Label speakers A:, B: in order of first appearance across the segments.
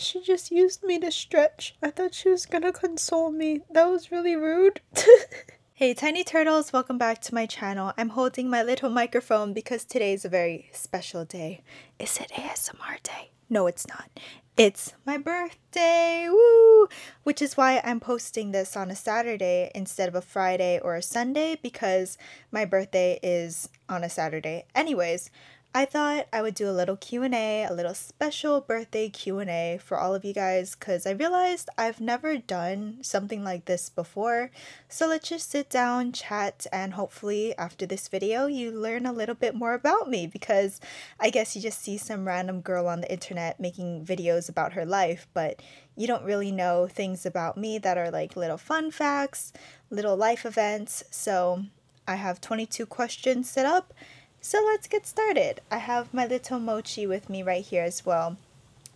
A: She just used me to stretch. I thought she was gonna console me. That was really rude. hey, tiny turtles, welcome back to my channel. I'm holding my little microphone because today is a very special day. Is it ASMR day? No, it's not. It's my birthday, woo! Which is why I'm posting this on a Saturday instead of a Friday or a Sunday because my birthday is on a Saturday. Anyways, I thought I would do a little Q&A, a little special birthday Q&A for all of you guys cuz I realized I've never done something like this before. So let's just sit down, chat, and hopefully after this video you learn a little bit more about me because I guess you just see some random girl on the internet making videos about her life, but you don't really know things about me that are like little fun facts, little life events. So I have 22 questions set up so let's get started. I have my little Mochi with me right here as well,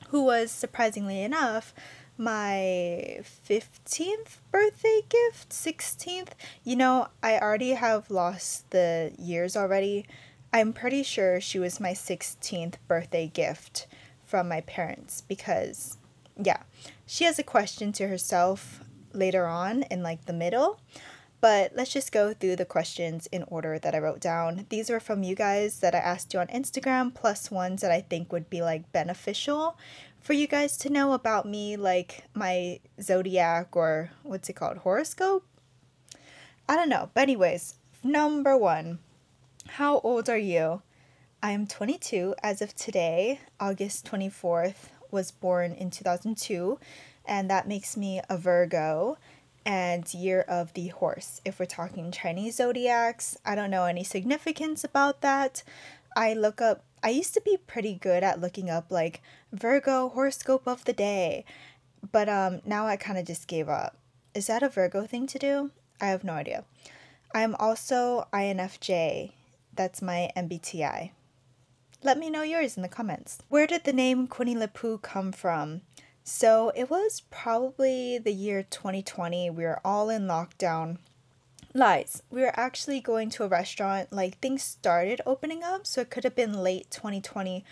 A: who was surprisingly enough my 15th birthday gift, 16th. You know, I already have lost the years already. I'm pretty sure she was my 16th birthday gift from my parents because, yeah, she has a question to herself later on in like the middle. But let's just go through the questions in order that I wrote down. These were from you guys that I asked you on Instagram, plus ones that I think would be like beneficial for you guys to know about me, like my zodiac or what's it called, horoscope? I don't know. But, anyways, number one, how old are you? I am 22 as of today. August 24th was born in 2002, and that makes me a Virgo and year of the horse. If we're talking Chinese zodiacs, I don't know any significance about that. I look up, I used to be pretty good at looking up like Virgo horoscope of the day, but um, now I kind of just gave up. Is that a Virgo thing to do? I have no idea. I'm also INFJ. That's my MBTI. Let me know yours in the comments. Where did the name Quinny Pooh come from? So it was probably the year 2020. We were all in lockdown. Lies. We were actually going to a restaurant. Like things started opening up, so it could have been late 2020,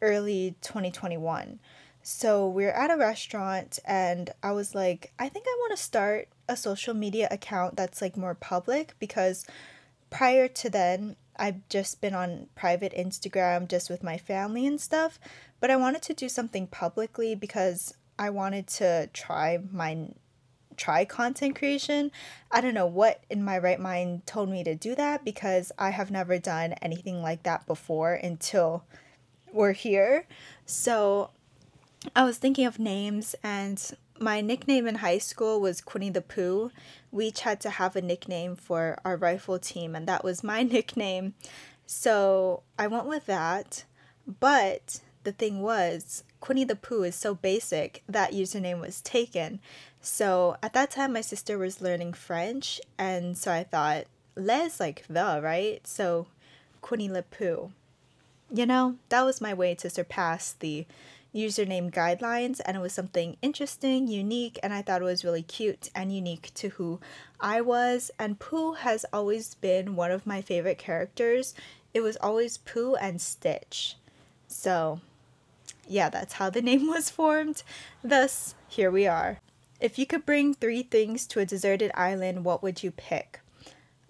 A: early 2021. So we were at a restaurant, and I was like, I think I want to start a social media account that's like more public because prior to then, I've just been on private Instagram just with my family and stuff, but I wanted to do something publicly because I wanted to try my try content creation. I don't know what in my right mind told me to do that because I have never done anything like that before until we're here. So I was thinking of names and my nickname in high school was Quinny the Pooh. We each had to have a nickname for our rifle team, and that was my nickname. So I went with that. But the thing was, Quinny the Pooh is so basic that username was taken. So at that time, my sister was learning French, and so I thought, les like the, right? So Quinny le Pooh. You know, that was my way to surpass the username guidelines and it was something interesting, unique, and I thought it was really cute and unique to who I was. And Pooh has always been one of my favorite characters. It was always Pooh and Stitch. So, yeah, that's how the name was formed. Thus, here we are. If you could bring three things to a deserted island, what would you pick?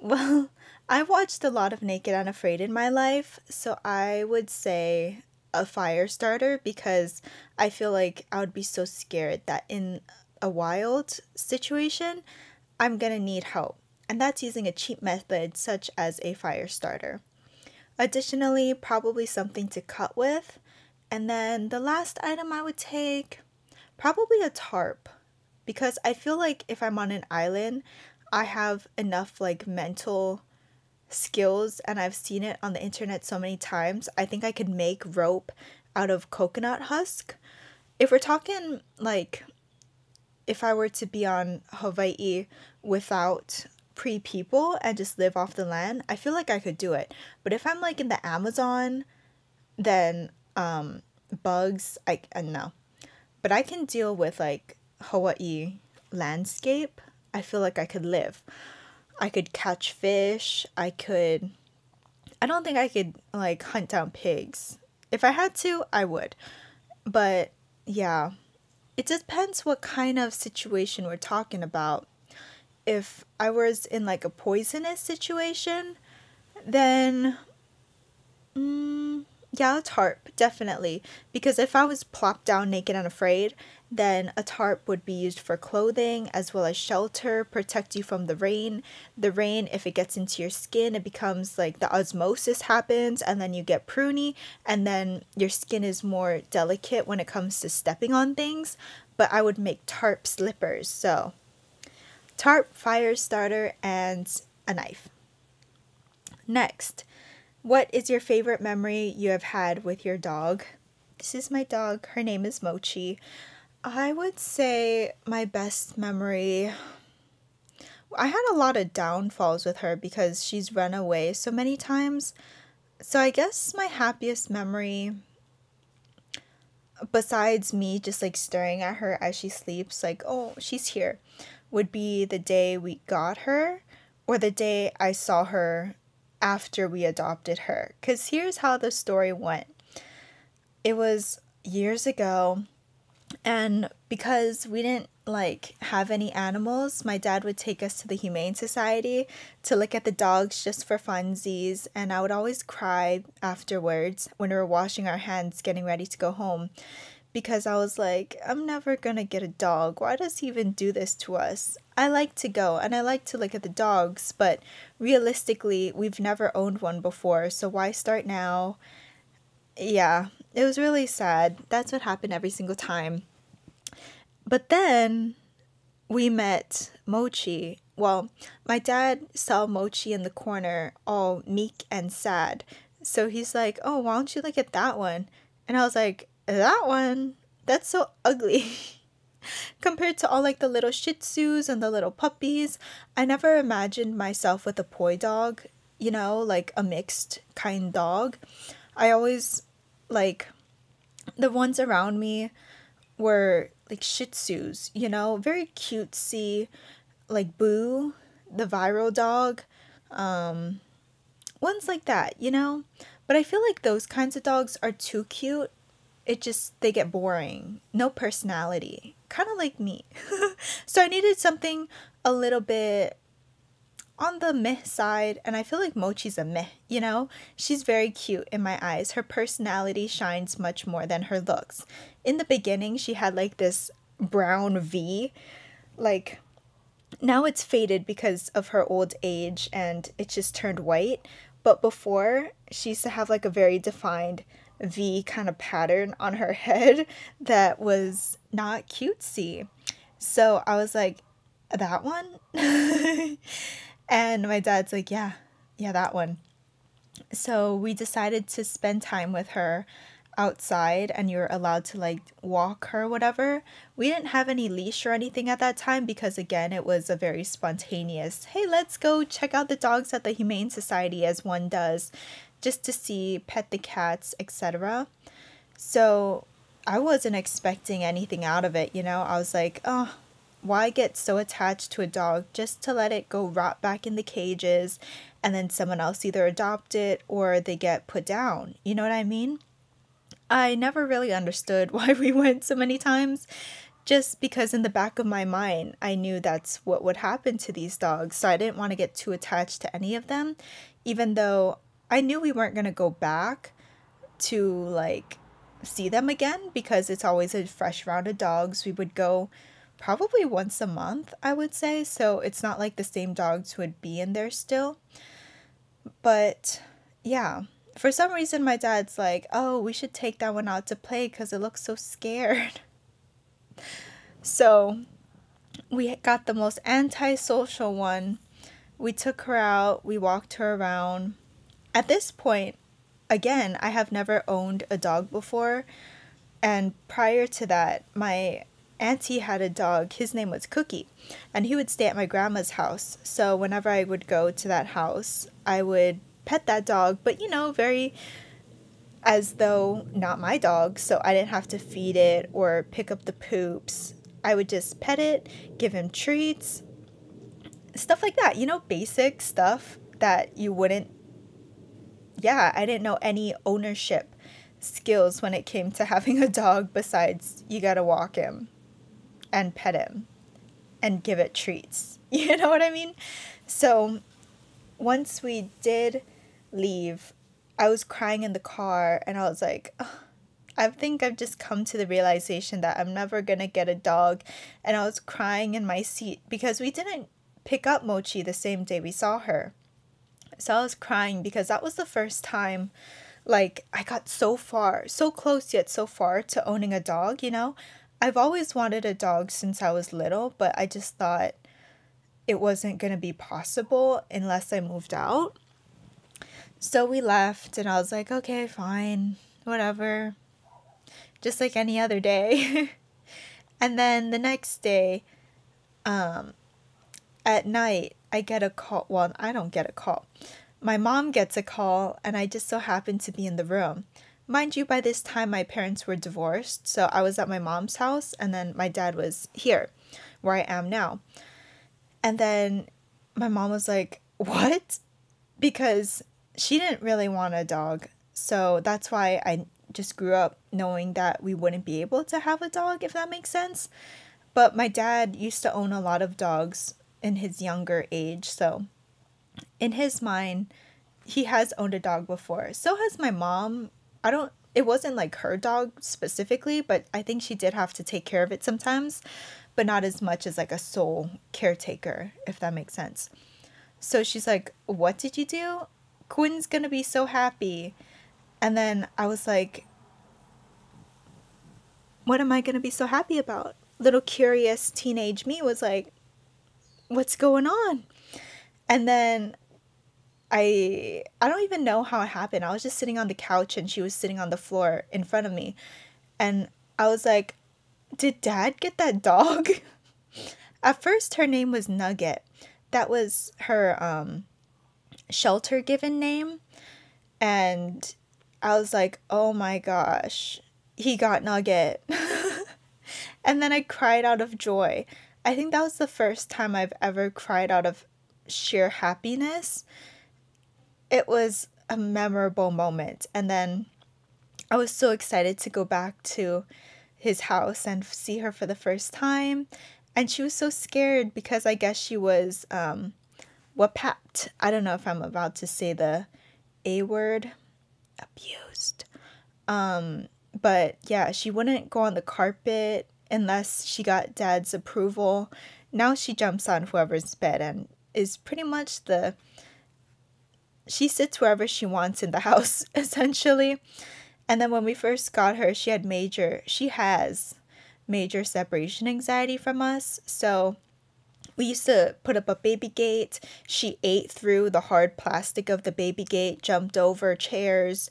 A: Well, I've watched a lot of Naked and Afraid in my life, so I would say a fire starter because I feel like I would be so scared that in a wild situation, I'm gonna need help, and that's using a cheap method such as a fire starter. Additionally, probably something to cut with, and then the last item I would take, probably a tarp, because I feel like if I'm on an island, I have enough like mental skills and I've seen it on the internet so many times. I think I could make rope out of coconut husk. If we're talking like if I were to be on Hawaii without pre people and just live off the land, I feel like I could do it. But if I'm like in the Amazon, then um bugs I uh, no. But I can deal with like Hawaii landscape. I feel like I could live. I could catch fish. I could. I don't think I could like hunt down pigs. If I had to, I would. But yeah, it depends what kind of situation we're talking about. If I was in like a poisonous situation, then mm, yeah, a tarp, definitely. Because if I was plopped down naked and afraid, then a tarp would be used for clothing as well as shelter, protect you from the rain. The rain, if it gets into your skin, it becomes like the osmosis happens and then you get pruny and then your skin is more delicate when it comes to stepping on things. But I would make tarp slippers. So, tarp, fire starter, and a knife. Next, what is your favorite memory you have had with your dog? This is my dog. Her name is Mochi. I would say my best memory. I had a lot of downfalls with her because she's run away so many times. So I guess my happiest memory besides me just like staring at her as she sleeps like, "Oh, she's here." would be the day we got her or the day I saw her after we adopted her. Because here's how the story went it was years ago, and because we didn't like have any animals, my dad would take us to the Humane Society to look at the dogs just for funsies, and I would always cry afterwards when we were washing our hands getting ready to go home because I was like, I'm never gonna get a dog. Why does he even do this to us? I like to go and I like to look at the dogs, but realistically, we've never owned one before, so why start now? Yeah, it was really sad. That's what happened every single time. But then we met Mochi. Well, my dad saw Mochi in the corner, all meek and sad. So he's like, Oh, why don't you look at that one? And I was like, that one, that's so ugly. Compared to all like the little shih tzus and the little puppies, I never imagined myself with a poi dog, you know, like a mixed kind dog. I always like the ones around me were like shih tzus, you know, very cutesy, like Boo, the viral dog, um, ones like that, you know. But I feel like those kinds of dogs are too cute it just they get boring. No personality. Kind of like me. So i needed something a little bit on the meh side and i feel like mochi's a meh you know? She's very cute in my eyes. Her personality shines much more than her looks. In the beginning she had like this brown v. Like now it's faded because of her old age and it just turned white. But before she used to have like a very defined V kind of pattern on her head that was not cutesy. So I was like, that one? and my dad's like, yeah, yeah, that one. So we decided to spend time with her outside and you're allowed to like walk her whatever we didn't have any leash or anything at that time because again it was a very spontaneous hey let's go check out the dogs at the humane society as one does just to see, pet the cats, etc. So I wasn't expecting anything out of it, you know? I was like, oh, why get so attached to a dog just to let it go rot back in the cages and then someone else either adopt it or they get put down? You know what I mean? I never really understood why we went so many times just because in the back of my mind I knew that's what would happen to these dogs. So I didn't want to get too attached to any of them, even though I knew we weren't going to go back to like see them again because it's always a fresh round of dogs. We would go probably once a month, I would say. So it's not like the same dogs would be in there still. But yeah, for some reason, my dad's like, oh, we should take that one out to play because it looks so scared. so we got the most antisocial one. We took her out, we walked her around at this point, again, I have never owned a dog before. And prior to that, my auntie had a dog. His name was Cookie. And he would stay at my grandma's house. So whenever I would go to that house, I would pet that dog, but you know, very as though not my dog. So I didn't have to feed it or pick up the poops. I would just pet it, give him treats, stuff like that. You know, basic stuff that you wouldn't yeah, I didn't know any ownership skills when it came to having a dog besides you gotta walk him. and pet him and give it treats. You know what I mean? So once we did leave, I was crying in the car and I was like, I think I've just come to the realization that I'm never gonna get a dog. And I was crying in my seat because we didn't pick up Mochi the same day we saw her. So I was crying because that was the first time like I got so far, so close yet so far to owning a dog, you know? I've always wanted a dog since I was little, but I just thought it wasn't going to be possible unless I moved out. So we left and I was like, okay, fine, whatever. Just like any other day. and then the next day, um, at night, I get a call. Well, I don't get a call. My mom gets a call, and I just so happened to be in the room. Mind you, by this time, my parents were divorced, so I was at my mom's house, and then my dad was here, where I am now. And then my mom was like, What? Because she didn't really want a dog. So that's why I just grew up knowing that we wouldn't be able to have a dog, if that makes sense. But my dad used to own a lot of dogs in his younger age, so in his mind, he has owned a dog before. So has my mom. I don't it wasn't like her dog specifically, but I think she did have to take care of it sometimes, but not as much as like a sole caretaker, if that makes sense. So she's like, What did you do? Quinn's gonna be so happy. And then I was like, What am I gonna be so happy about? Little curious teenage me was like, What's going on? And then I I don't even know how it happened. I was just sitting on the couch and she was sitting on the floor in front of me. And I was like, "Did dad get that dog?" At first her name was Nugget. That was her um shelter given name. And I was like, "Oh my gosh. He got Nugget." and then I cried out of joy. I think that was the first time I've ever cried out of sheer happiness it was a memorable moment. And then I was so excited to go back to his house and see her for the first time. And she was so scared because I guess she was um wapapped. I don't know if I'm about to say the A word. Abused. Um, but yeah, she wouldn't go on the carpet unless she got dad's approval. Now she jumps on whoever's bed and is pretty much the she sits wherever she wants in the house, essentially. And then when we first got her, she had major, she has major separation anxiety from us. So we used to put up a baby gate. She ate through the hard plastic of the baby gate, jumped over chairs,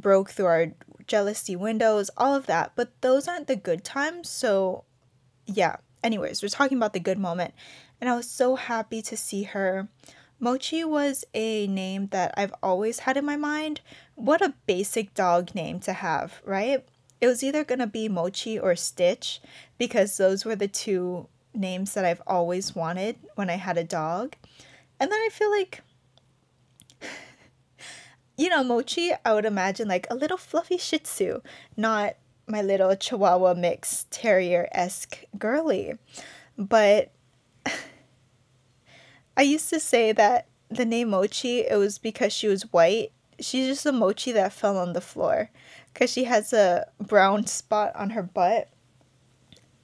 A: broke through our jalousie windows, all of that. But those aren't the good times. So, yeah. Anyways, we're talking about the good moment. And I was so happy to see her Mochi was a name that I've always had in my mind. What a basic dog name to have, right? It was either going to be Mochi or Stitch because those were the two names that I've always wanted when I had a dog. And then I feel like, you know, Mochi, I would imagine like a little fluffy Shih Tzu, not my little Chihuahua mix terrier esque girly. But I used to say that the name Mochi, it was because she was white. She's just a mochi that fell on the floor because she has a brown spot on her butt.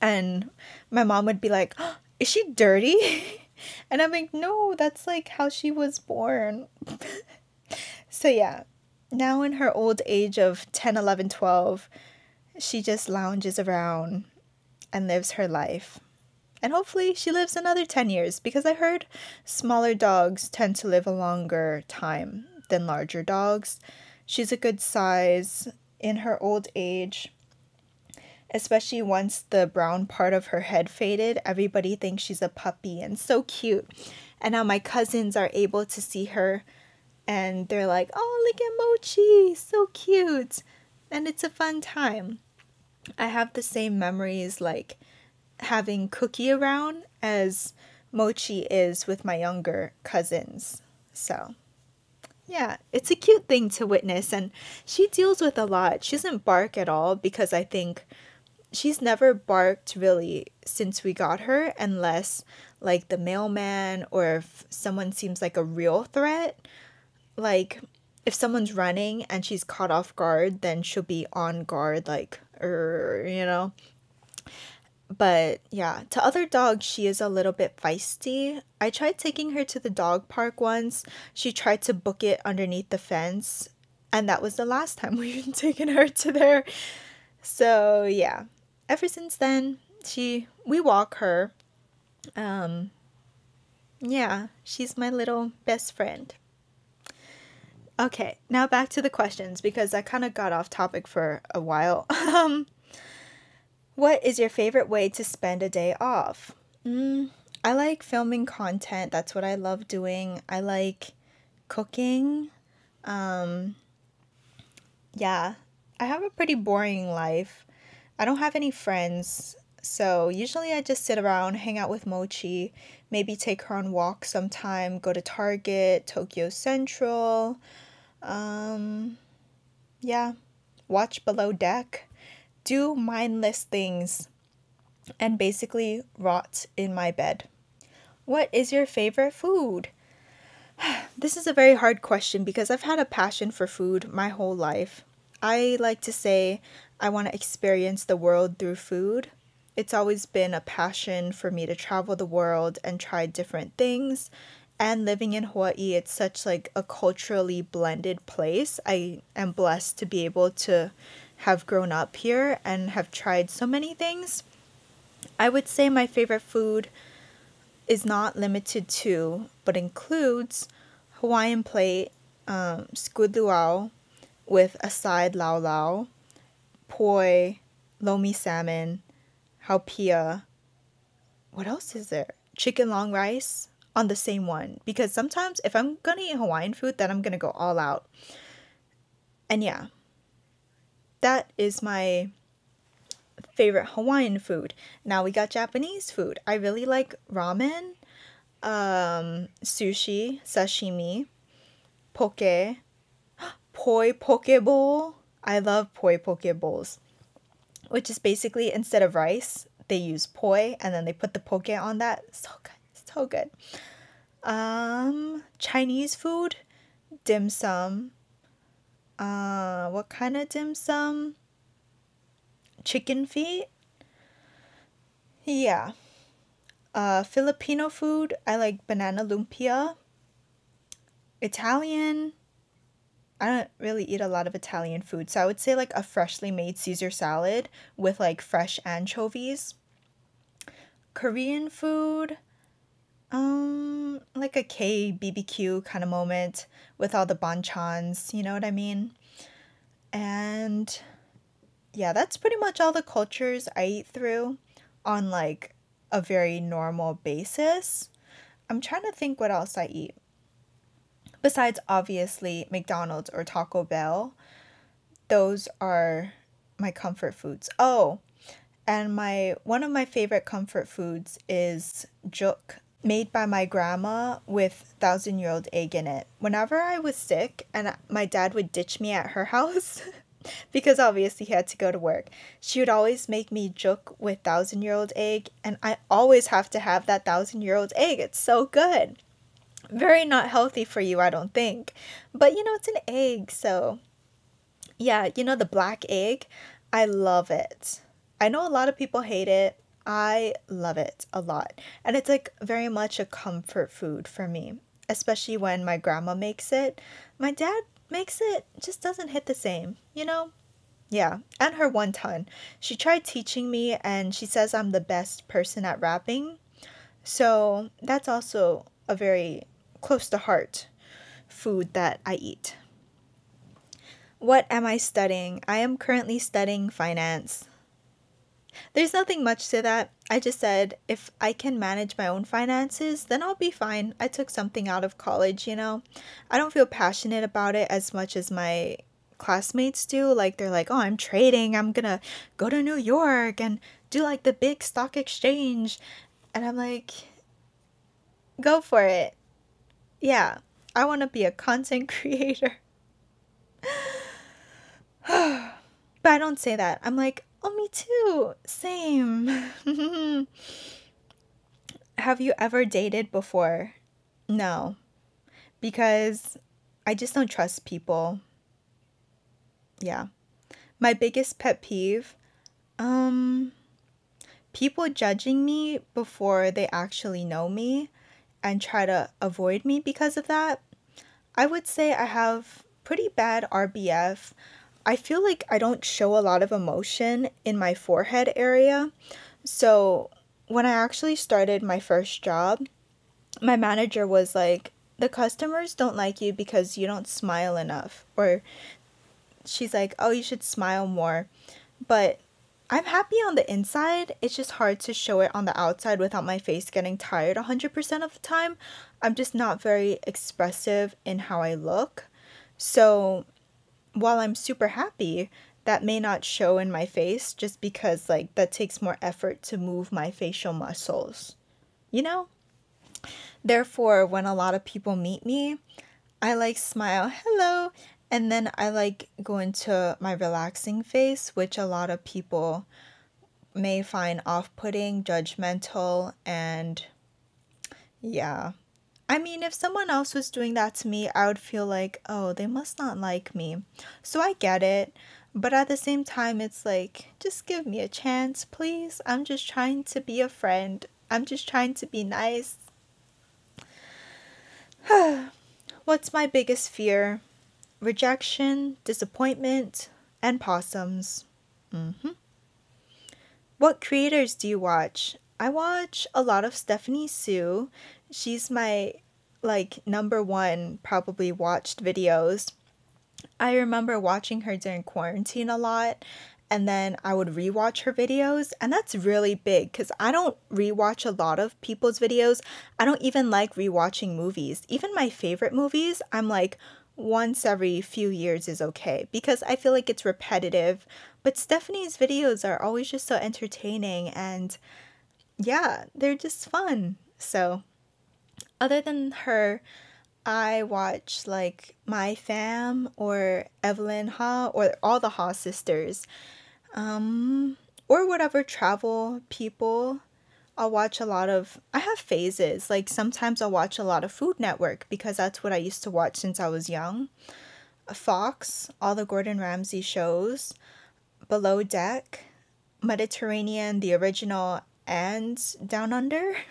A: And my mom would be like, oh, Is she dirty? And I'm like, No, that's like how she was born. so, yeah, now in her old age of 10, 11, 12, she just lounges around and lives her life. And hopefully she lives another 10 years because I heard smaller dogs tend to live a longer time than larger dogs. She's a good size in her old age. Especially once the brown part of her head faded, everybody thinks she's a puppy and so cute. And now my cousins are able to see her and they're like, oh, look at Mochi, so cute. And it's a fun time. I have the same memories like having Cookie around as Mochi is with my younger cousins. So, yeah, it's a cute thing to witness, and she deals with a lot. She doesn't bark at all because I think she's never barked really since we got her unless like the mailman or if someone seems like a real threat like if someone's running and she's caught off guard then she'll be on guard like er, you know? But yeah to other dogs she is a little bit feisty. I tried taking her to the dog park once. She tried to book it underneath the fence and that was the last time we've taken her to there. So yeah. Ever since then, she we walk her. Um yeah, she's my little best friend. Okay, now back to the questions because I kind of got off topic for a while. um what is your favorite way to spend a day off? Mm, I like filming content. That's what I love doing. I like cooking. Um, yeah, I have a pretty boring life. I don't have any friends, so usually I just sit around, hang out with Mochi, maybe take her on walks sometime, go to Target, Tokyo Central. Um, yeah, watch Below Deck, do mindless things, and basically rot in my bed. What is your favorite food? This is a very hard question because I've had a passion for food my whole life. I like to say I want to experience the world through food. It's always been a passion for me to travel the world and try different things. And living in Hawaii, it's such like a culturally blended place. I am blessed to be able to have grown up here and have tried so many things. I would say my favorite food is not limited to, but includes Hawaiian plate, um, squid luau with a side lau lau, poi, lomi salmon, haupia. What else is there? Chicken long rice on the same one. Because sometimes if I'm gonna eat Hawaiian food, then I'm gonna go all out. And yeah, that is my favorite Hawaiian food. Now we got Japanese food. I really like ramen, um, sushi, sashimi, poke, poi poke bowl. I love poi poke bowls, which is basically instead of rice, they use poi and then they put the poke on that. So good, so good. Um, Chinese food, dim sum. Uh, what kind of dim sum? Chicken feet. Yeah. Uh, Filipino food, I like banana lumpia. Italian, I don't really eat a lot of Italian food, so I would say like a freshly made Caesar salad with like fresh anchovies. Korean food, um, like a K BBQ kind of moment with all the banchans, you know what I mean? And yeah, that's pretty much all the cultures I eat through on like a very normal basis. I'm trying to think what else I eat besides obviously McDonald's or Taco Bell. Those are my comfort foods. Oh, and my one of my favorite comfort foods is juk made by my grandma with thousand year old egg in it. Whenever I was sick and my dad would ditch me at her house because obviously he had to go to work, she would always make me juk with thousand year old egg, and I always have to have that thousand year old egg. It's so good very not healthy for you, I don't think. But you know, it's an egg, so yeah, you know, the black egg, I love it. I know a lot of people hate it. I love it a lot. And it's like very much a comfort food for me, especially when my grandma makes it. My dad makes it, just doesn't hit the same, you know? Yeah, and her wonton. She tried teaching me and she says I'm the best person at wrapping. So that's also a very close to heart food that I eat. What am I studying? I am currently studying finance. There's nothing much to that. I just said if I can manage my own finances, then I'll be fine. I took something out of college, you know. I don't feel passionate about it as much as my classmates do. Like they're like, "Oh, I'm trading. I'm going to go to New York and do like the big stock exchange." And I'm like, "Go for it yeah, I want to be a content creator. but I don't say that. I'm like, Oh, me too. Same. Have you ever dated before? No. Because I just don't trust people. Yeah. My biggest pet peeve um people judging me before they actually know me and try to avoid me because of that. I would say I have pretty bad RBF. I feel like I don't show a lot of emotion in my forehead area. So, when I actually started my first job, my manager was like, The customers don't like you because you don't smile enough. Or she's like, Oh, you should smile more. But I'm happy on the inside. It's just hard to show it on the outside without my face getting tired 100% of the time. I'm just not very expressive in how I look. So while I'm super happy, that may not show in my face just because like that takes more effort to move my facial muscles. You know? Therefore, when a lot of people meet me, I like smile, hello, and then I like go into my relaxing face, which a lot of people may find off putting, judgmental, and yeah. I mean, if someone else was doing that to me, I would feel like, oh, they must not like me. So I get it. But at the same time, it's like, just give me a chance, please. I'm just trying to be a friend. I'm just trying to be nice. What's my biggest fear? rejection, disappointment, and possums. Mm-hmm. What creators do you watch? I watch a lot of Stephanie Soo. She's my like number one probably watched videos. I remember watching her during quarantine a lot and then I would rewatch her videos and that's really big cuz I don't rewatch a lot of people's videos. I don't even like rewatching movies. Even my favorite movies, I'm like, once every few years is okay because I feel like it's repetitive. But Stephanie's videos are always just so entertaining and yeah, they're just fun. So, other than her, I watch like My Fam or Evelyn Ha or all the Ha sisters. Um, or whatever travel people I'll watch a lot of I have phases. Like sometimes I'll watch a lot of Food Network because that's what I used to watch since I was young. Fox, all the Gordon Ramsay shows, Below Deck, Mediterranean, the original and Down Under.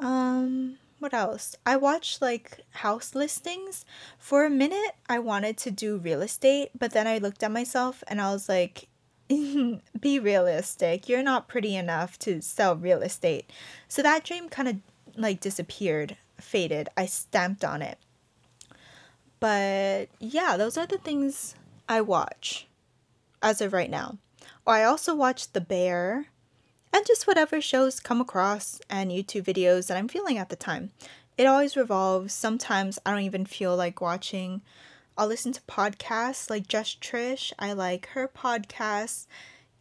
A: Um what else? I watched like house listings. For a minute, I wanted to do real estate, but then I looked at myself and I was like, be realistic. You're not pretty enough to sell real estate. So that dream kind of like disappeared, faded. I stamped on it. But yeah, those are the things I watch as of right now. Or I also watch The Bear and just whatever shows come across and YouTube videos that I'm feeling at the time. It always revolves. Sometimes I don't even feel like watching I'll listen to podcasts like Just Trish. I like her podcast.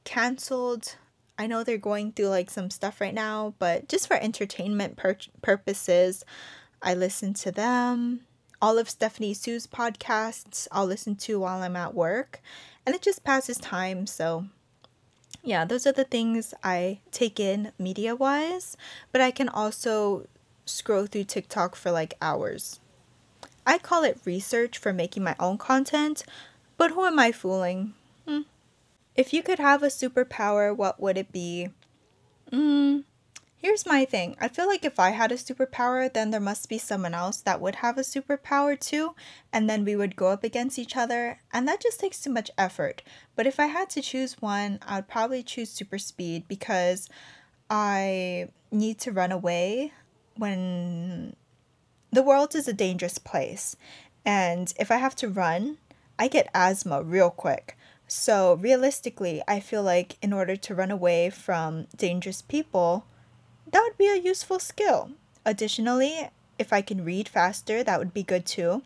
A: Cancelled. I know they're going through like some stuff right now, but just for entertainment pur- purposes, I listen to them. All of Stephanie Soo's podcasts I'll listen to while I'm at work, and it just passes time. So, yeah, those are the things I take in media wise, but I can also scroll through TikTok for like hours. I call it research for making my own content, but who am I fooling? Hmm. If you could have a superpower, what would it be? Hmm. Here's my thing. I feel like if I had a superpower, then there must be someone else that would have a superpower too, and then we would go up against each other, and that just takes too much effort. But if I had to choose one, I would probably choose super speed because I need to run away when the world is a dangerous place. And if I have to run, I get asthma real quick. So, realistically, I feel like in order to run away from dangerous people, that would be a useful skill. Additionally, if I can read faster, that would be good too.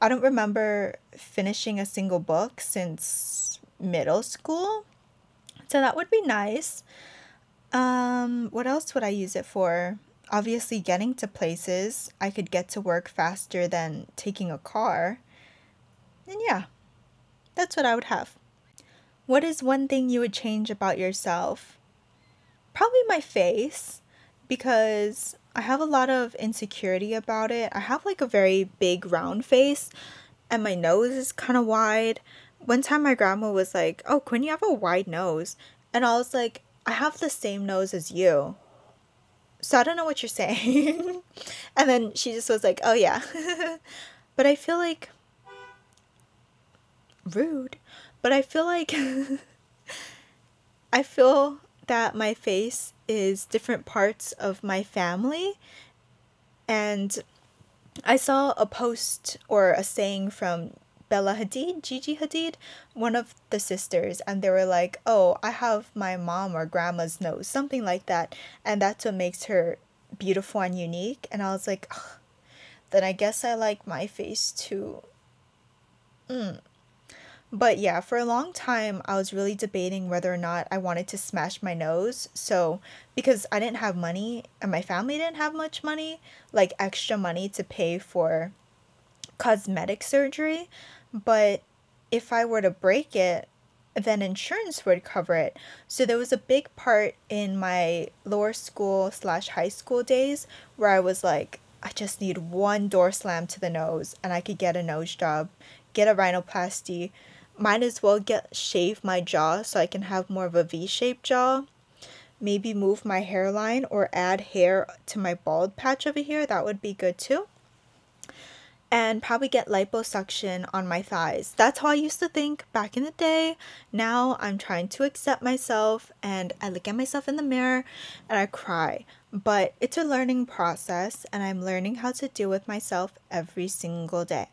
A: I don't remember finishing a single book since middle school. So that would be nice. Um, what else would I use it for? obviously getting to places, I could get to work faster than taking a car. And yeah, that's what I would have. What is one thing you would change about yourself? Probably my face because I have a lot of insecurity about it. I have like a very big round face and my nose is kind of wide. One time my grandma was like, "Oh, Quinn, you have a wide nose." And I was like, "I have the same nose as you." So I don't know what you're saying. and then she just was like, "Oh yeah." but I feel like rude, but I feel like I feel that my face is different parts of my family. And I saw a post or a saying from Bella Hadid, Gigi Hadid, one of the sisters, and they were like, Oh, I have my mom or grandma's nose, something like that. And that's what makes her beautiful and unique. And I was like, Then I guess I like my face too. Mm. But yeah, for a long time, I was really debating whether or not I wanted to smash my nose. So, because I didn't have money and my family didn't have much money, like extra money to pay for cosmetic surgery. But if I were to break it, then insurance would cover it. So there was a big part in my lower school slash high school days where I was like, I just need one door slam to the nose and I could get a nose job, get a rhinoplasty, might as well get shave my jaw so I can have more of a V-shaped jaw. Maybe move my hairline or add hair to my bald patch over here. That would be good too. And probably get liposuction on my thighs. That's how I used to think back in the day. Now I'm trying to accept myself and I look at myself in the mirror and I cry. But it's a learning process and I'm learning how to deal with myself every single day.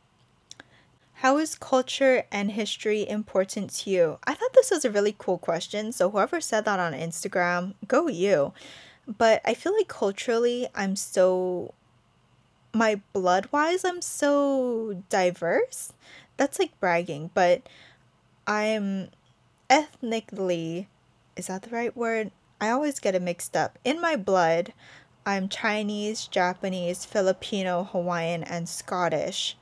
A: How is culture and history important to you? I thought this was a really cool question. So, whoever said that on Instagram, go you. But I feel like culturally, I'm so, my blood wise, I'm so diverse. That's like bragging, but I'm ethnically, is that the right word? I always get it mixed up. In my blood, I'm Chinese, Japanese, Filipino, Hawaiian, and Scottish.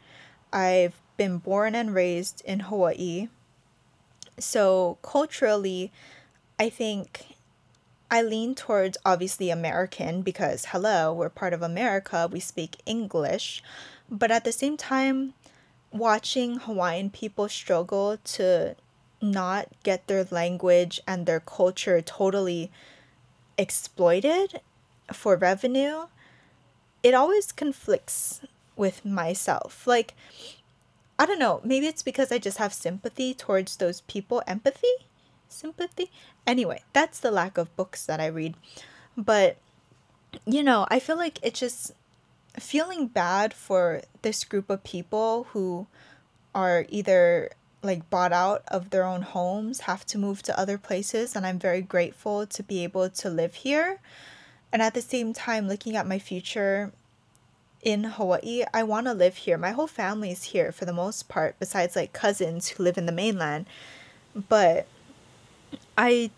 A: I've been born and raised in Hawaii. So culturally, I think I lean towards obviously American because hello, we're part of America, we speak English. But at the same time, watching Hawaiian people struggle to not get their language and their culture totally exploited for revenue, it always conflicts with myself. Like, I don't know, maybe it's because I just have sympathy towards those people. Empathy? Sympathy? Anyway, that's the lack of books that I read. But, you know, I feel like it's just feeling bad for this group of people who are either like bought out of their own homes, have to move to other places, and I'm very grateful to be able to live here. And at the same time, looking at my future in Hawaii, I want to live here. My whole family is here for the most part, besides like cousins who live in the mainland. But I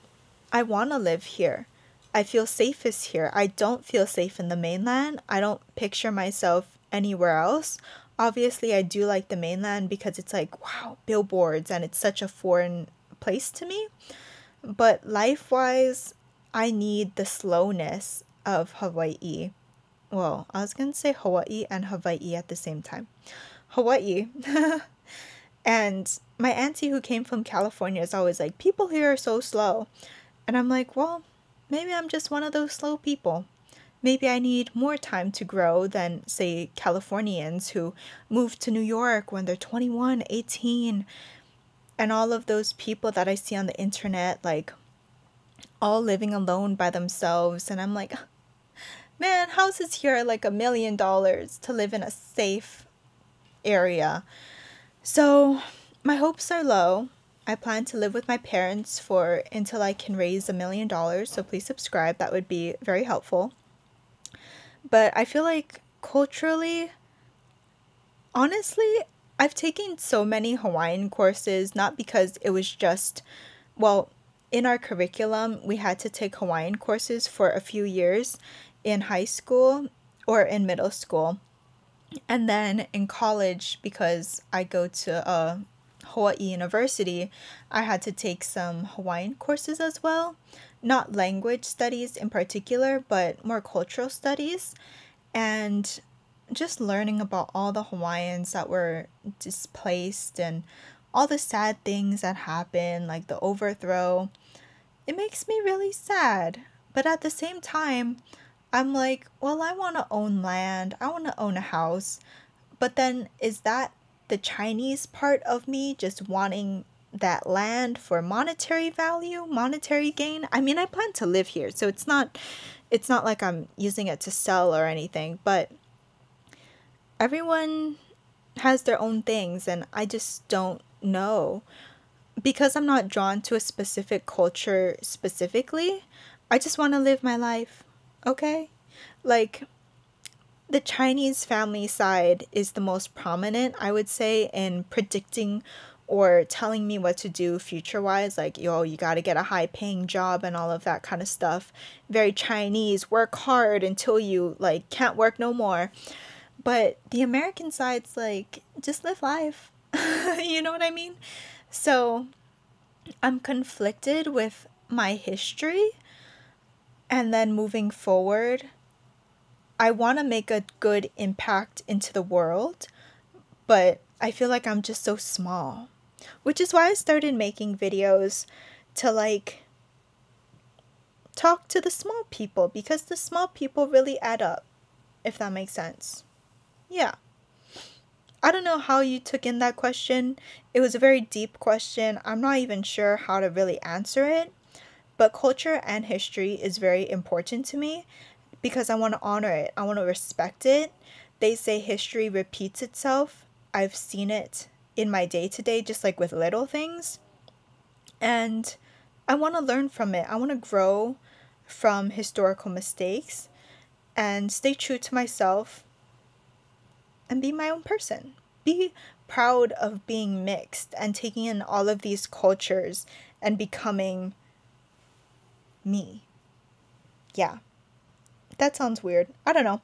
A: I want to live here. I feel safest here. I don't feel safe in the mainland. I don't picture myself anywhere else. Obviously, I do like the mainland because it's like, wow, billboards and it's such a foreign place to me. But life wise, I need the slowness of Hawaii well, I was going to say Hawaii and Hawaii at the same time. Hawaii. and my auntie who came from California is always like, people here are so slow. And I'm like, well, maybe I'm just one of those slow people. Maybe I need more time to grow than, say, Californians who move to New York when they're 21, 18, and all of those people that I see on the internet, like all living alone by themselves. And I'm like, man, houses here are like a million dollars to live in a safe area. So my hopes are low. I plan to live with my parents for until I can raise a million dollars. So please subscribe. That would be very helpful. But I feel like culturally, honestly, I've taken so many Hawaiian courses, not because it was just, well, in our curriculum, we had to take Hawaiian courses for a few years in high school or in middle school. And then in college, because I go to a Hawaii University, I had to take some Hawaiian courses as well. Not language studies in particular, but more cultural studies. And just learning about all the Hawaiians that were displaced and all the sad things that happened, like the overthrow, it makes me really sad. But at the same time, I'm like, well, I want to own land, I want to own a house. But then is that the Chinese part of me just wanting that land for monetary value, monetary gain? I mean, I plan to live here, so it's not it's not like I'm using it to sell or anything, but everyone has their own things and I just don't know. Because I'm not drawn to a specific culture specifically, I just want to live my life. Okay? Like the Chinese family side is the most prominent, I would say, in predicting or telling me what to do future wise like yo you got to get a high paying job and all of that kind of stuff. Very chinese work hard until you like can't work no more. But the american side's like just live life. You know what i mean? So i'm conflicted with my history and then moving forward i want to make a good impact into the world but i feel like i'm just so small which is why I started making videos to like talk to the small people because the small people really add up, if that makes sense. Yeah. I don't know how you took in that question. It was a very deep question. I'm not even sure how to really answer it. But culture and history is very important to me because I want to honor it. I want to respect it. They say history repeats itself. I've seen it in my day to day, just like with little things. And I want to learn from it. I want to grow from historical mistakes and stay true to myself and be my own person. Be proud of being mixed and taking in all of these cultures and becoming me. Yeah. That sounds weird. I don't know.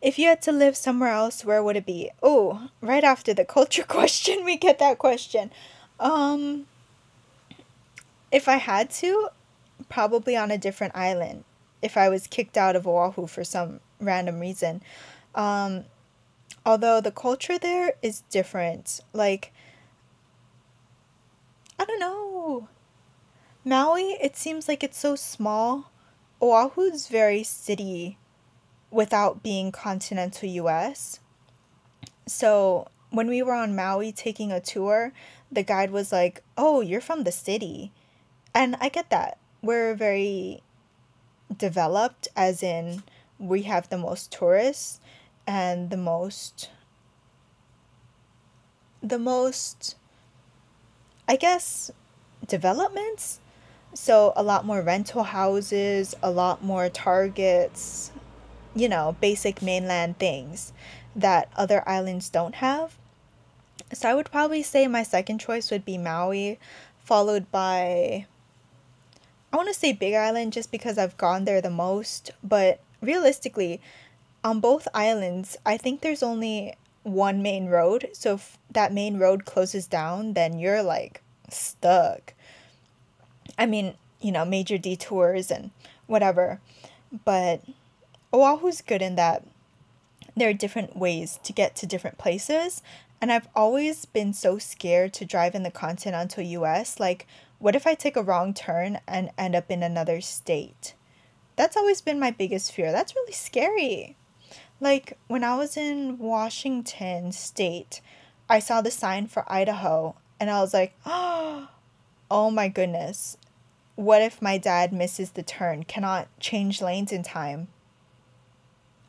A: If you had to live somewhere else, where would it be? Oh, right after the culture question, we get that question. Um, if I had to, probably on a different island. If I was kicked out of Oahu for some random reason. Um, although the culture there is different. Like, I don't know. Maui, it seems like it's so small. Oahu's very city without being continental US. So when we were on Maui taking a tour, the guide was like, Oh, you're from the city. And I get that. We're very developed, as in, we have the most tourists and the most, the most, I guess, developments. So, a lot more rental houses, a lot more targets, you know, basic mainland things that other islands don't have. So I would probably say my second choice would be Maui, followed by I want to say Big Island just because I've gone there the most, but realistically, on both islands, I think there's only one main road. So if that main road closes down, then you're like stuck. I mean, you know, major detours and whatever. But Oahu's good in that there are different ways to get to different places. And I've always been so scared to drive in the continental US. Like, what if I take a wrong turn and end up in another state? That's always been my biggest fear. That's really scary. Like, when I was in Washington state, I saw the sign for Idaho and I was like, oh, oh my goodness. What if my dad misses the turn, cannot change lanes in time?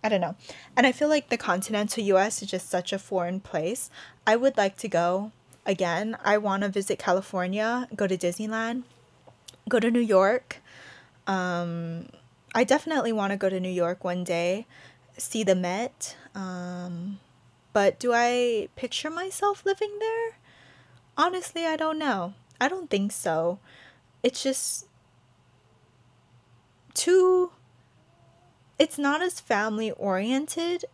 A: I don't know. And I feel like the continental US is just such a foreign place. I would like to go again. I want to visit California, go to Disneyland, go to New York. Um, I definitely want to go to New York one day, see the Met. Um, but do I picture myself living there? Honestly, I don't know. I don't think so. It's just too it's not as family oriented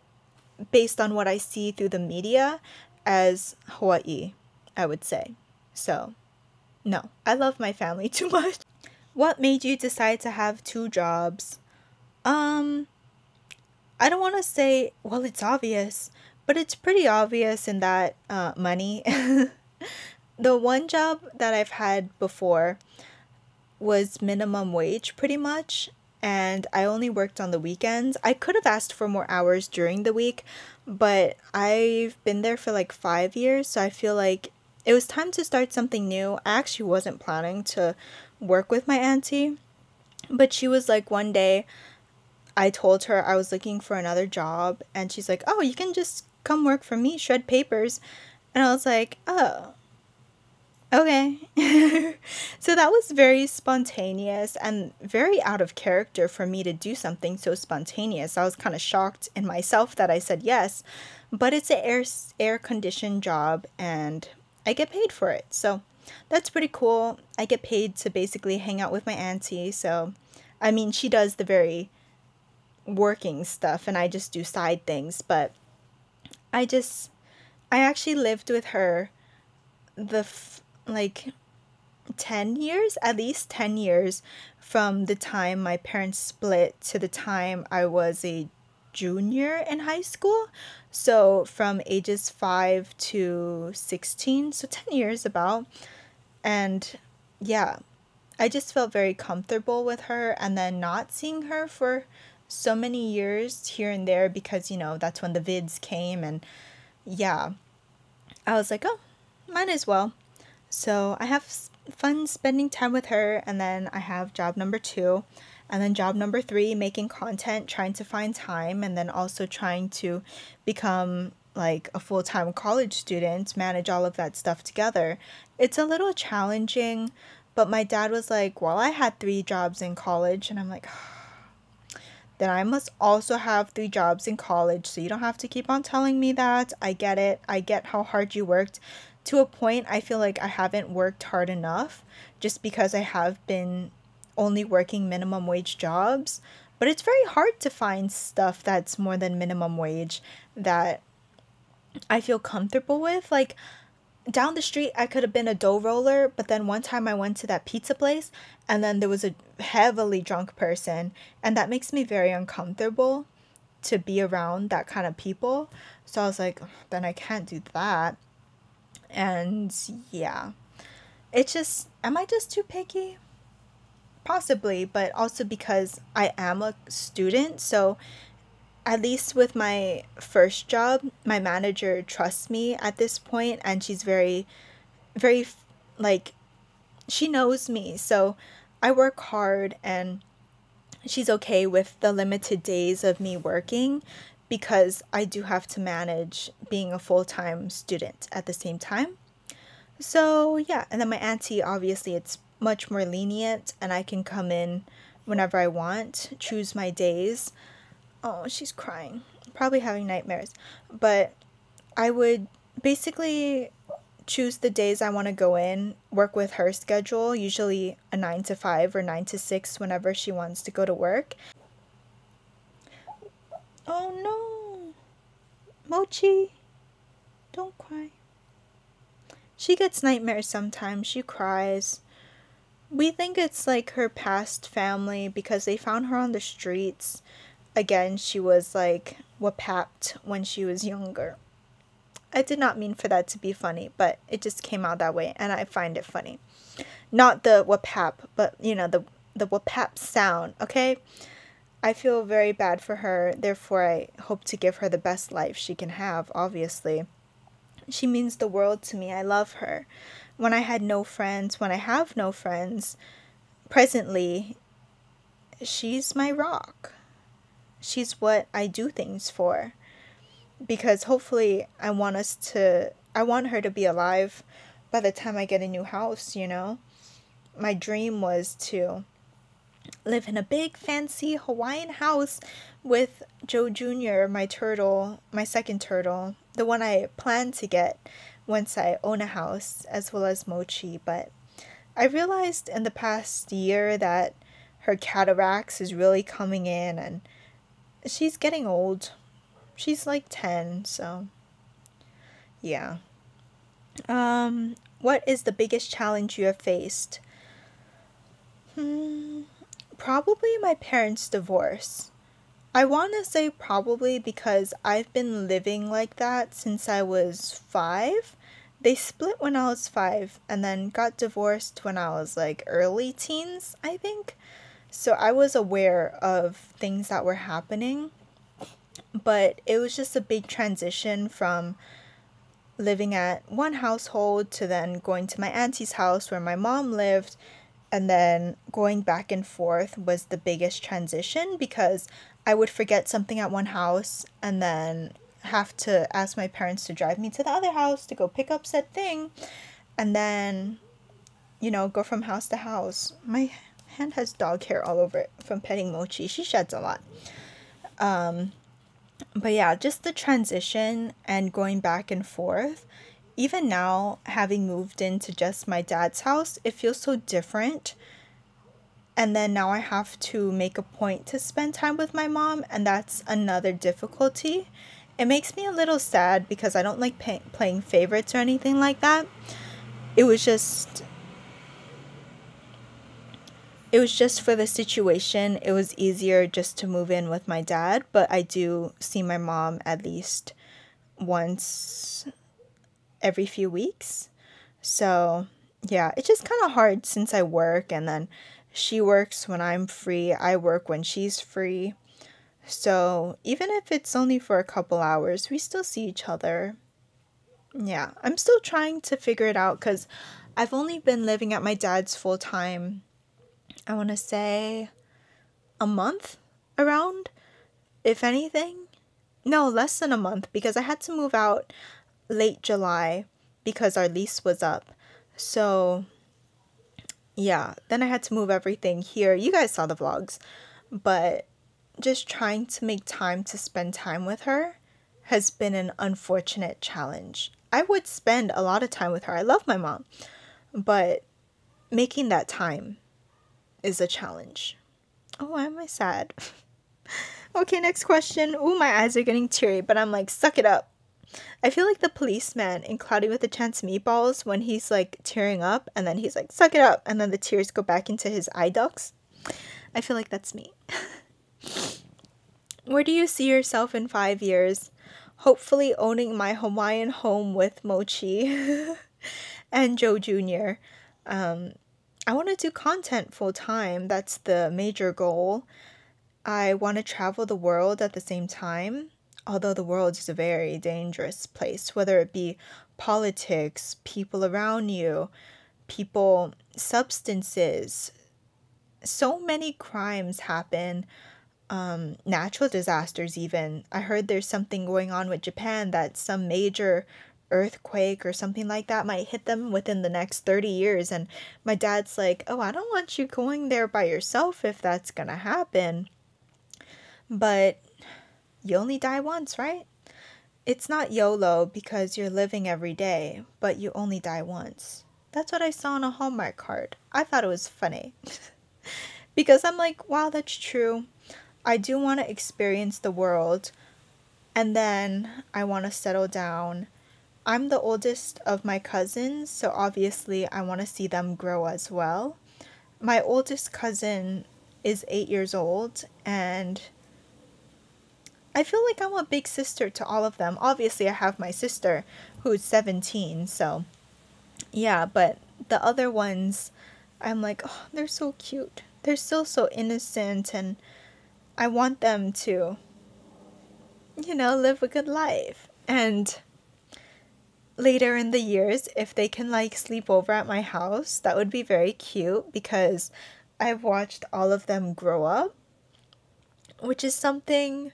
A: based on what I see through the media as Hawaii, I would say. So, no, I love my family too much. What made you decide to have two jobs? Um, I don't want to say, well, it's obvious, but it's pretty obvious in that uh, money. the one job that I've had before was minimum wage pretty much and I only worked on the weekends. I could have asked for more hours during the week, but I've been there for like 5 years, so I feel like it was time to start something new. I actually wasn't planning to work with my auntie, but she was like one day I told her I was looking for another job and she's like, "Oh, you can just come work for me, shred papers." And I was like, "Oh, okay. so that was very spontaneous and very out of character for me to do something so spontaneous. I was kind of shocked in myself that I said yes, but it's an air air conditioned job and I get paid for it. So that's pretty cool. I get paid to basically hang out with my auntie. So I mean, she does the very working stuff and I just do side things, but I just I actually lived with her the like 10 years, at least 10 years from the time my parents split to the time I was a junior in high school. So from ages 5 to 16, so 10 years about. And yeah, I just felt very comfortable with her and then not seeing her for so many years here and there because you know that's when the vids came and yeah i was like oh might as well so I have fun spending time with her, and then I have job number two, and then job number three, making content, trying to find time, and then also trying to become like a full time college student, manage all of that stuff together. It's a little challenging, but my dad was like, Well, I had three jobs in college, and I'm like, then I must also have three jobs in college. So you don't have to keep on telling me that. I get it. I get how hard you worked to a point, I feel like I haven't worked hard enough just because I have been only working minimum wage jobs. But it's very hard to find stuff that's more than minimum wage that I feel comfortable with. Like, down the street, I could have been a dough roller, but then one time I went to that pizza place and then there was a heavily drunk person, and that makes me very uncomfortable to be around that kind of people. So I was like, then I can't do that. And yeah, it's just, am I just too picky? Possibly, but also because I am a student. So at least with my first job, my manager trusts me at this point and she's very, very like, she knows me. So I work hard and she's okay with the limited days of me working because I do have to manage being a full time student at the same time. So, yeah, and then my auntie, obviously, it's much more lenient, and I can come in whenever I want, choose my days. Oh, she's crying, probably having nightmares. But I would basically choose the days I want to go in, work with her schedule, usually a 9 to 5 or 9 to 6 whenever she wants to go to work. Oh no. Mochi, don't cry. She gets nightmares sometimes. She cries. We think it's like her past family because they found her on the streets. Again, she was like wapapped when she was younger. I did not mean for that to be funny, but it just came out that way and I find it funny. Not the wapap, but you know, the the wapap sound, okay? I feel very bad for her, therefore, I hope to give her the best life she can have, obviously. She means the world to me. I love her. When I had no friends, when I have no friends, presently, she's my rock. She's what I do things for. Because hopefully, I want us to, I want her to be alive by the time I get a new house, you know? My dream was to live in a big fancy Hawaiian house with Joe Jr., my turtle, my second turtle, the one I plan to get once I own a house, as well as Mochi. But I realized in the past year that her cataracts is really coming in and she's getting old. She's like 10, so yeah. Um, what is the biggest challenge you have faced? Hmm, probably my parents' divorce. I want to say probably because I've been living like that since I was five. They split when I was five and then got divorced when I was like early teens, I think. So I was aware of things that were happening, but it was just a big transition from living at one household to then going to my auntie's house where my mom lived and then going back and forth was the biggest transition because I would forget something at one house and then have to ask my parents to drive me to the other house to go pick up said thing. And then you know go from house to house. My hand has dog hair all over it from petting mochi. She sheds a lot. Um but yeah just the transition and going back and forth even now having moved into just my dad's house it feels so different and then now I have to make a point to spend time with my mom, and that's another difficulty. It makes me a little sad because I don't like pay- playing favorites or anything like that. It was just it was just for the situation. It was easier just to move in with my dad, but I do see my mom at least once every few weeks. So, yeah, it's just kind of hard since I work and then she works when I'm free, I work when she's free. So, even if it's only for a couple hours, we still see each other. Yeah, I'm still trying to figure it out because I've only been living at my dad's full time, I want to say a month around, if anything. No, less than a month because I had to move out late July because our lease was up. So, yeah, then I had to move everything here. You guys saw the vlogs, but just trying to make time to spend time with her has been an unfortunate challenge. I would spend a lot of time with her. I love my mom, but making that time is a challenge. Oh, why am I sad? okay, next question. Oh, my eyes are getting teary, but I'm like, suck it up. I feel like the policeman in Cloudy with a Chance Meatballs when he's like tearing up and then he's like, suck it up, and then the tears go back into his eye ducts. I feel like that's me. Where do you see yourself in five years? Hopefully, owning my Hawaiian home with Mochi and Joe Jr. Um, I want to do content full time. That's the major goal. I want to travel the world at the same time although the world is a very dangerous place, whether it be politics, people around you, people, substances, so many crimes happen, um, natural disasters, even. I heard there's something going on with Japan that some major earthquake or something like that might hit them within the next 30 years. And my dad's like, Oh, I don't want you going there by yourself if that's gonna happen. But you only die once, right? It's not YOLO because you're living every day, but you only die once. That's what I saw on a Hallmark card. I thought it was funny. because I'm like, wow, that's true. I do want to experience the world and then I want to settle down. I'm the oldest of my cousins, so obviously I want to see them grow as well. My oldest cousin is eight years old and I feel like I'm a big sister to all of them. Obviously, I have my sister who's 17, so yeah, but the other ones, I'm like, oh, they're so cute. They're still so innocent, and I want them to, you know, live a good life. And later in the years, if they can like sleep over at my house, that would be very cute because I've watched all of them grow up, which is something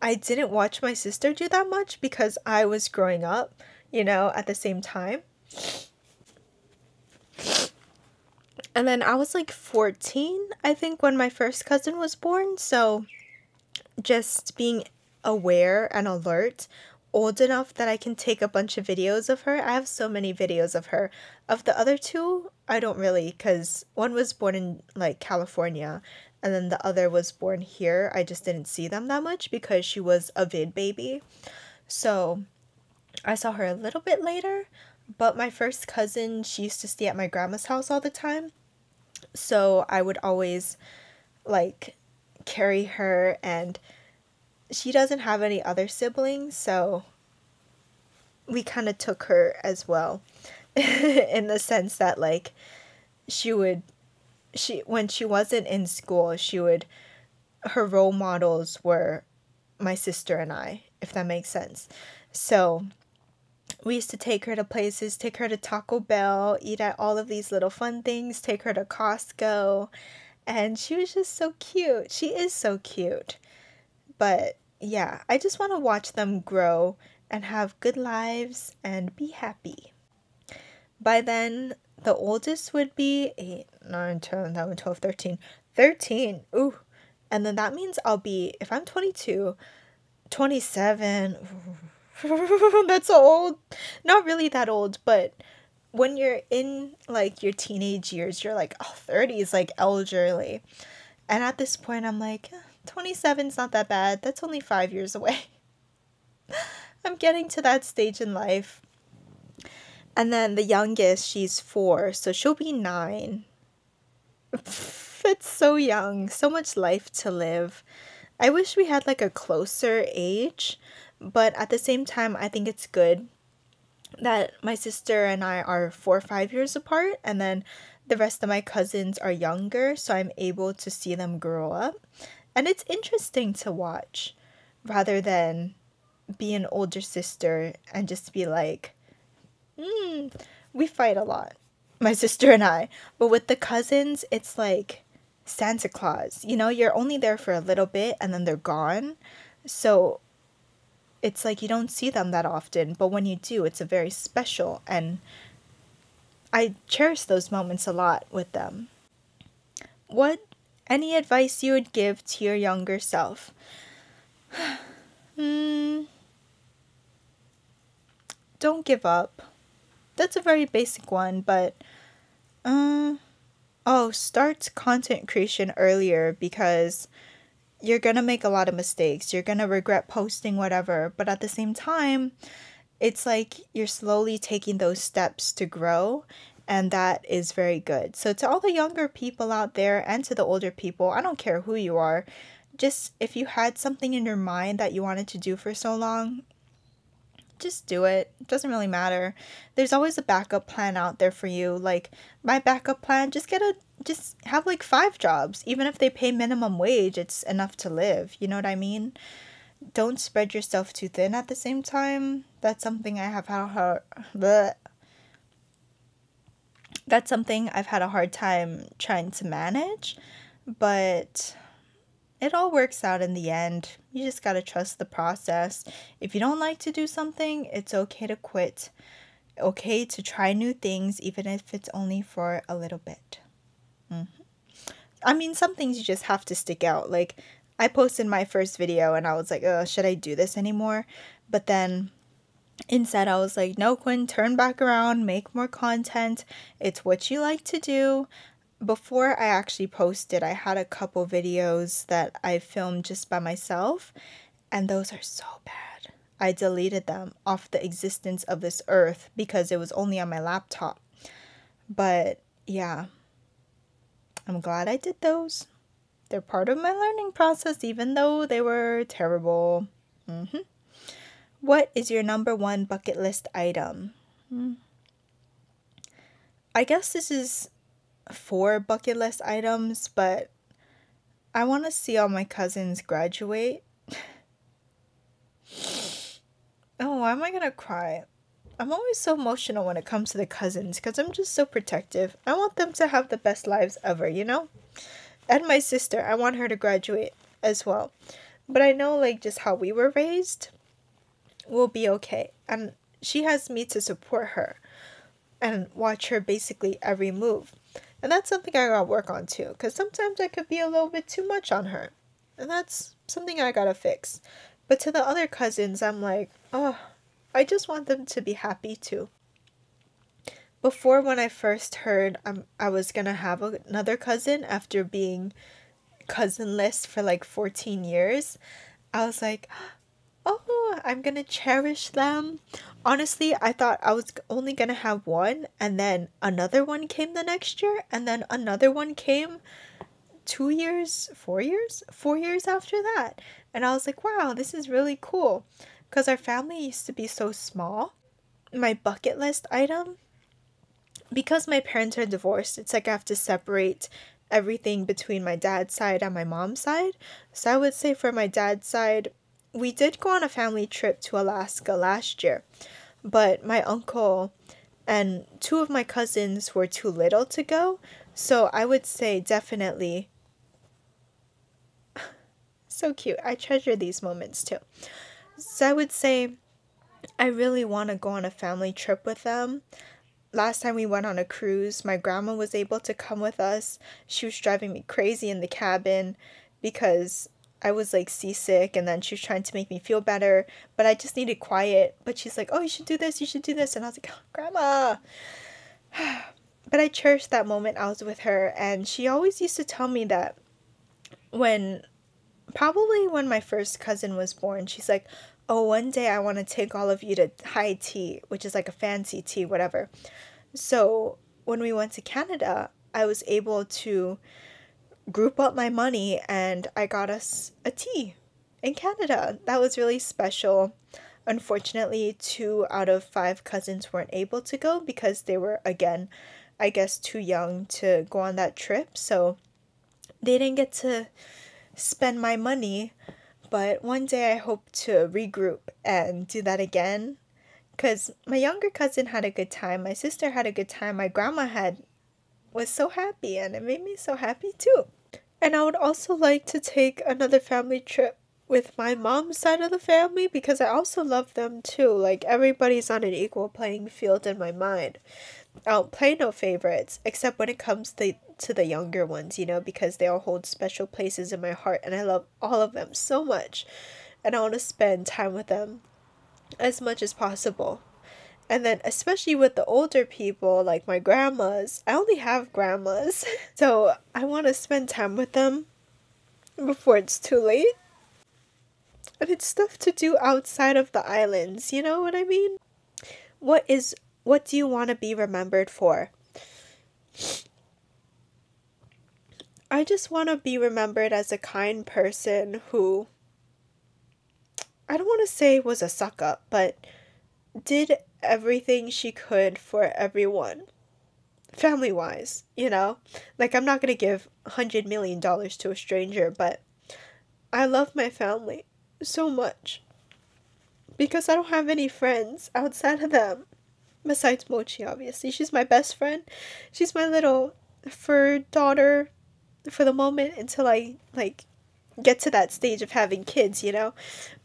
A: I didn't watch my sister do that much because I was growing up, you know, at the same time. And then I was like 14, I think, when my first cousin was born. So just being aware and alert, old enough that I can take a bunch of videos of her. I have so many videos of her. Of the other two, I don't really, because one was born in like California and then the other was born here. I just didn't see them that much because she was a vid baby. So I saw her a little bit later, but my first cousin, she used to stay at my grandma's house all the time. So I would always like carry her and she doesn't have any other siblings, so we kind of took her as well in the sense that like she would she when she wasn't in school, she would her role models were my sister and I, if that makes sense. So we used to take her to places, take her to Taco Bell, eat at all of these little fun things, take her to Costco, and she was just so cute. She is so cute. But yeah, I just want to watch them grow and have good lives and be happy. By then, the oldest would be 8, 9, 10, 11, 12, 13. 13. Ooh. And then that means I'll be, if I'm 22, 27. That's old. Not really that old, but when you're in like your teenage years, you're like, oh, 30 is like elderly. And at this point, I'm like, 27 is not that bad. That's only five years away. I'm getting to that stage in life. And then the youngest, she's four, so she'll be nine. it's so young, so much life to live. I wish we had like a closer age, but at the same time, I think it's good that my sister and I are four or five years apart, and then the rest of my cousins are younger, so I'm able to see them grow up. And it's interesting to watch rather than be an older sister and just be like, hmm, we fight a lot, my sister and I. But with the cousins, it's like Santa Claus. You know, you're only there for a little bit and then they're gone. So it's like you don't see them that often, but when you do, it's a very special and I cherish those moments a lot with them. What any advice you would give to your younger self? hmm. Don't give up. That's a very basic one, but uh oh, start content creation earlier because you're to make a lot of mistakes. You're to regret posting whatever, but at the same time, it's like you're slowly taking those steps to grow and that is very good. So to all the younger people out there and to the older people, I don't care who you are, just if you had something in your mind that you wanted to do for so long, just do it. It doesn't really matter. There's always a backup plan out there for you. Like my backup plan, just get a just have like five jobs. Even if they pay minimum wage, it's enough to live. You know what I mean? Don't spread yourself too thin at the same time. That's something I have had a hard that's something I've had a hard time trying to manage, but it all works out in the end. You just got to trust the process. If you don't like to do something, it's okay to quit. Okay to try new things, even if it's only for a little bit. Mm-hmm. I mean, some things you just have to stick out. Like, I posted my first video and I was like, oh, should I do this anymore? But then instead, I was like, no, Quinn, turn back around, make more content. It's what you like to do before I actually posted, I had a couple videos that I filmed just by myself, and those are so bad. I deleted them off the existence of this earth because it was only on my laptop. But yeah, I'm glad I did those. They're part of my learning process, even though they were terrible. Mm-hmm. What is your number one bucket list item? Hmm. I guess this is four bucket list items, but I want to see all my cousins graduate. oh, why am I gonna cry? I'm always so emotional when it comes to the cousins because I'm just so protective. I want them to have the best lives ever, you know? And my sister, I want her to graduate as well. But I know, like, just how we were raised will be okay. And she has me to support her and watch her basically every move. And that's something I gotta work on too, because sometimes I could be a little bit too much on her. And that's something I gotta fix. But to the other cousins, I'm like, oh, I just want them to be happy too. Before, when I first heard um, I was gonna have another cousin after being cousinless for like 14 years, I was like, oh, I'm gonna cherish them. Honestly, I thought I was only gonna have one, and then another one came the next year, and then another one came two years, four years, four years after that. And I was like, wow, this is really cool. Because our family used to be so small. My bucket list item, because my parents are divorced, it's like I have to separate everything between my dad's side and my mom's side. So I would say for my dad's side, we did go on a family trip to Alaska last year, but my uncle and two of my cousins were too little to go. So I would say definitely. so cute. I treasure these moments too. So I would say I really want to go on a family trip with them last time we went on a cruise, my grandma was able to come with us. She was driving me crazy in the cabin because I was like seasick and then she was trying to make me feel better, but I just needed quiet. But she's like, "Oh, you should do this. You should do this." And I was like, oh, "Grandma." but I cherished that moment I was with her and she always used to tell me that when probably when my first cousin was born, she's like, "Oh, one day I want to take all of you to high tea, which is like a fancy tea, whatever." So when we went to Canada, I was able to group up my money and I got us a tea in Canada. That was really special. Unfortunately, two out of five cousins weren't able to go because they were, again, I guess, too young to go on that trip. So they didn't get to spend my money. But one day I hope to regroup and do that again because my younger cousin had a good time my sister had a good time my grandma had was so happy and it made me so happy too and i would also like to take another family trip with my mom's side of the family because i also love them too. Like everybody's on an equal playing field in my mind. I don't play no favorites except when it comes to to the younger ones you know because they all hold special places in my heart and i love all of them so much. And i want to spend time with them as much as possible. And then, especially with the older people, like my grandmas, I only have grandmas. So I want to spend time with them before it's too late. And it's stuff to do outside of the islands, you know what I mean? What is what do you want to be remembered for? I just want to be remembered as a kind person who I don't want to say was a suck up, but did everything she could for everyone. Family wise, you know? Like, I'm not to give $100 million to a stranger, but I love my family so much. Because I don't have any friends outside of them. Besides Mochi, obviously. She's my best friend. She's my little fur daughter for the moment until I, like, get to that stage of having kids, you know?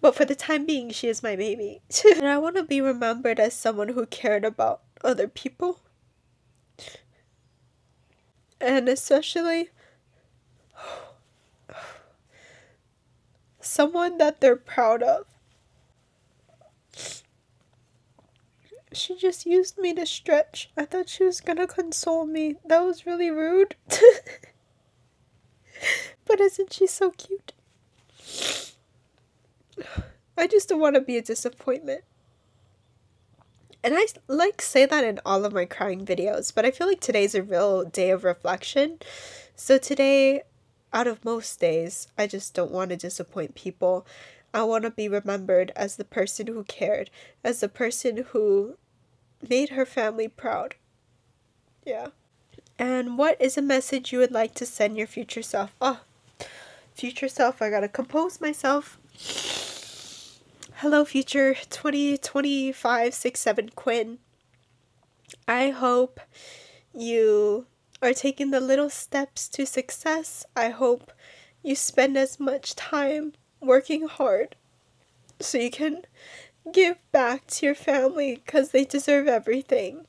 A: But for the time being, she is my baby. and I want to be remembered as someone who cared about other people. And especially someone that they're proud of. She just used me to stretch. I thought she was gonna console me. That was really rude. But isn't she so cute? I just don't want to be a disappointment. And I like say that in all of my crying videos, but I feel like today's a real day of reflection. So today, out of most days, I just don't want to disappoint people. I want to be remembered as the person who cared, as the person who made her family proud. Yeah. And what is a message you would like to send your future self? Oh, future self, I gotta compose myself. Hello, future 2025 6 7 Quinn. I hope you are taking the little steps to success. I hope you spend as much time working hard so you can give back to your family because they deserve everything.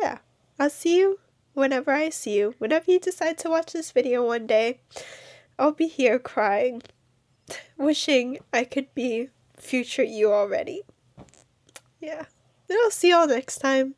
A: Yeah, I'll see you whenever I see you. Whenever you decide to watch this video one day, I'll be here crying, wishing I could be future you already. Yeah. And I'll see y'all next time.